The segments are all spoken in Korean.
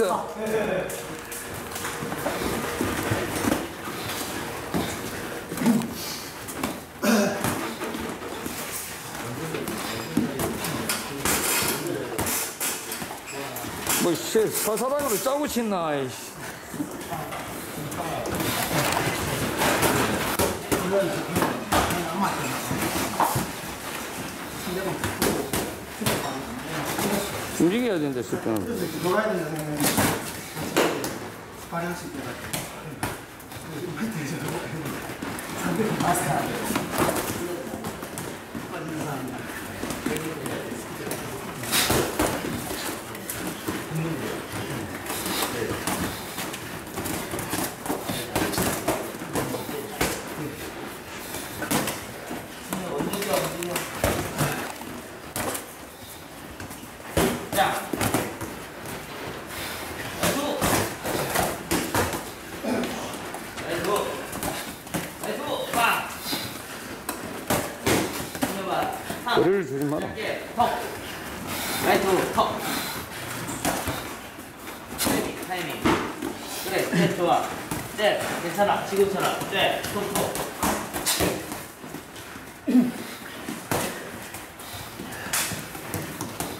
스타트. 뭐, 씨, 서사랑으로 짜고 친나, 이씨. 움직여야 된다, 싶 때는 돌아야 된다 생각하면 발현식 때가 자. 아이고. 아이고. 빵. 해봐. 삼. 거리를 주지 마라. 턱. 라이트 턱. 타이밍. 타이밍. 그래. 네, 좋아. 네, 괜찮아. 지금처럼. 네, 톡톡.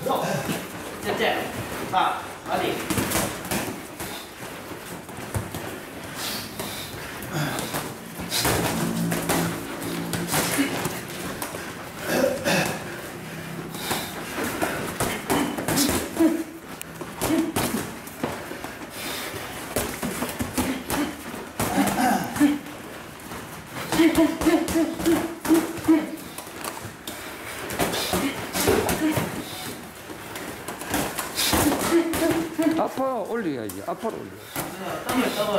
턱. 잽잽. 봐. 빨리. 앞으로 올려야지. 앞으로 올려. 더블 더블.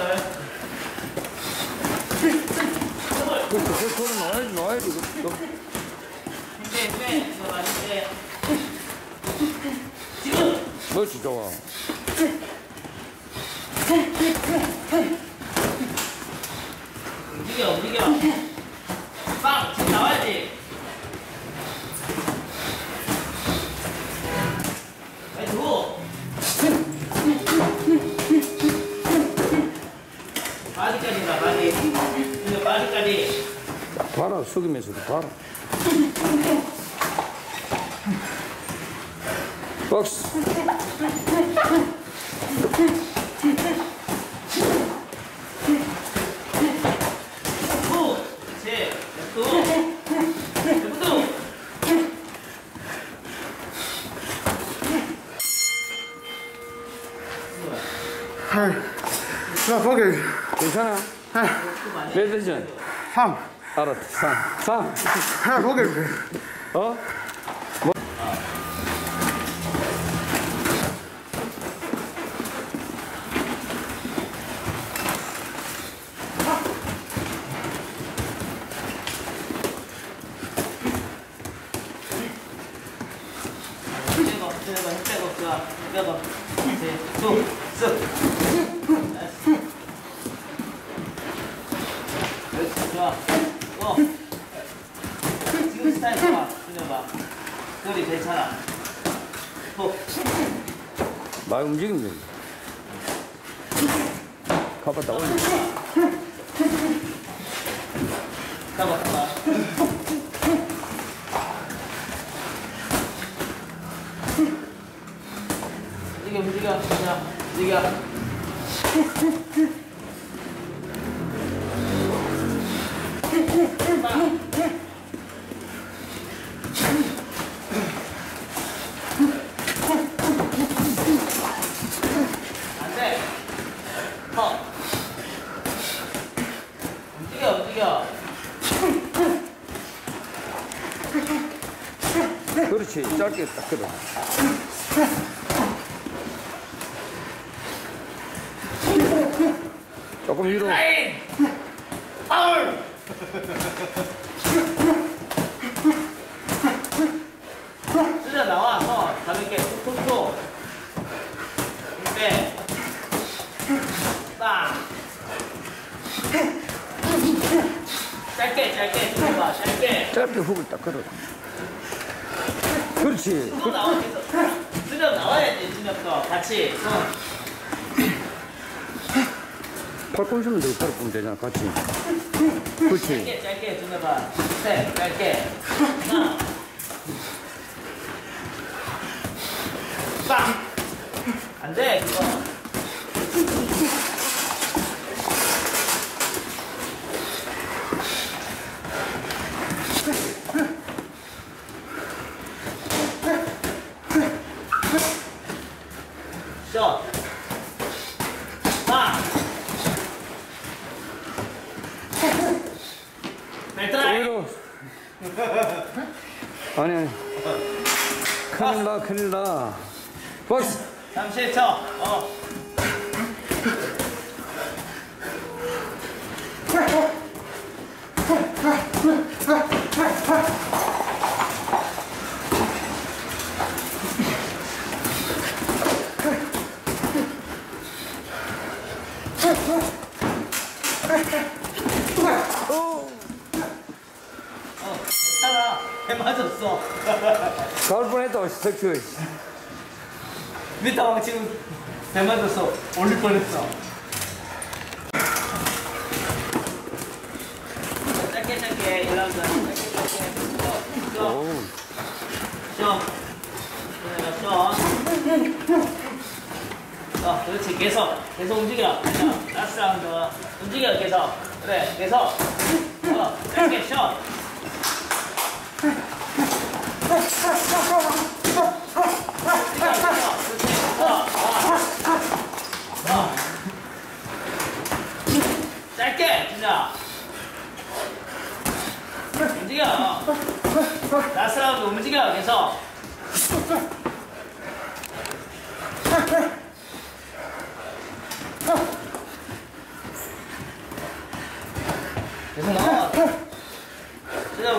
그렇지. 그 놓아야지. 그, 그, 힘빼 빼. 이거 빼. 지금. 그렇지, 좋아. 움직여 움직여 빵 지금 나와야지 바디까지 봐라, 숙이면서도 봐라. 박스. 또. 자 거기 괜찮아? 몇 대전? 3 알았다. 3. 3. 야 거기 어? 빼고 빼고 힘 빼고 좋아 힘 빼고 그렇지 쑥쑥 그렇지 좋아 어. 지금 스타일 좋아 들려봐 거리 괜찮아 톡 많이 움직이면 돼. 가봤다. 올려. 잡아 잡아 움직여 움직여. 자 움직여 그렇지. 짧게 딱 그래. 조금 위로. 파울 쓰자 나와서 가볍게. 톡톡톡. 힘빼 빵. 짧게 짧게. 들어봐 짧게. 짧게 훅을 딱 걸어. 그렇지. 수렵 나와야지 수렵도 같이. 손 팔 꼬시면 되고 팔 꼬면 되잖아 같이. 그렇지. 짧게 짧게 준비해봐. 셋 짧게. 하나 빡 안돼 그거 샷 빡! 벨트라이! 오히려 아니 아니 큰일 나 큰일 나. 버스 37초 어. 어, 괜찮아. 배 맞았어. 가을 뻔했다 석주 밑에 지금 배 맞았어. 올릴 뻔했어. 짧게 짧게 1라운드. 짧게 짧게. 쉬어. 쉬어. 오 쉬어. 그래, 쉬어. 어, 그렇지. 계속. 계속 움직여. 자, last 라운드. 움직여, 계속. 그래, 계속. 어, 짧게 쉬 짧게, 진짜. 움직여.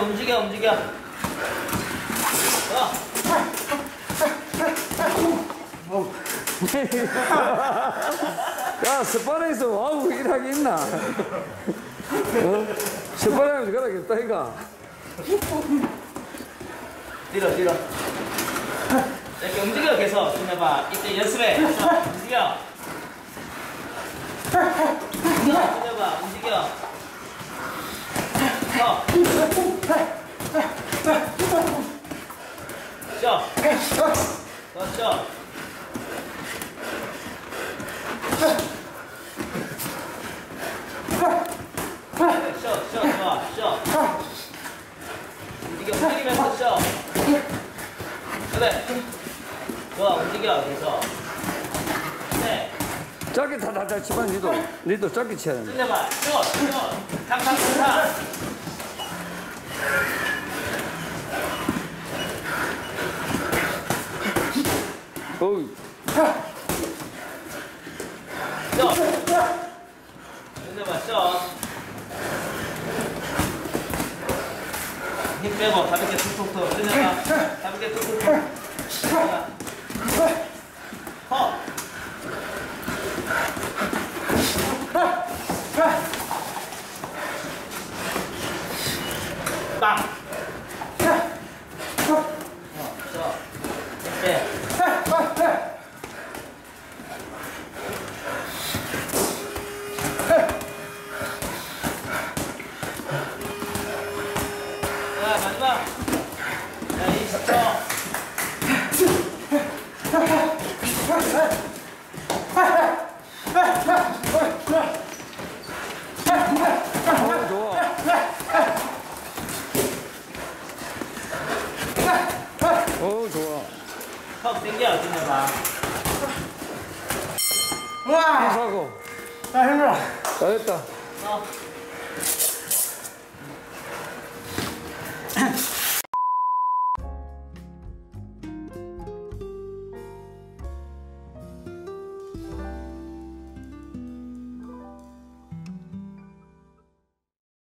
움직여, 움직여. 어. 야, 스파링에서 와우 일하기 있나? 어? 스파링하면서 그러겠다, 이가. 뒤로, 뒤로. 이렇게 움직여, 계속. 좀 해봐. 이때 연습해. 움직여. 움직여, 좀 해봐. 움직여. 서. 쉬어. 그래, 쉬어, 쉬어, 좋아, 쉬어. 움직여, 움직이면서 쉬어. 그래. 좋아, 움직여, 계속. 네. 짧게 다다다 치면 니도, 니도 짧게 쳐야 된다. 쉬어, 쉬어. 탕탕, 탕탕. 어우, 쉬어. 끝내봐, 쉬어. 힘 빼고, 가볍게 툭툭툭. 끝내봐. 가볍게 툭툭툭. 자. 허. 빵. 어, 쉬 어, 좋아. 컵 당겨, 끝내봐. 우와! 하고 아, 힘들어. 잘했다. 어.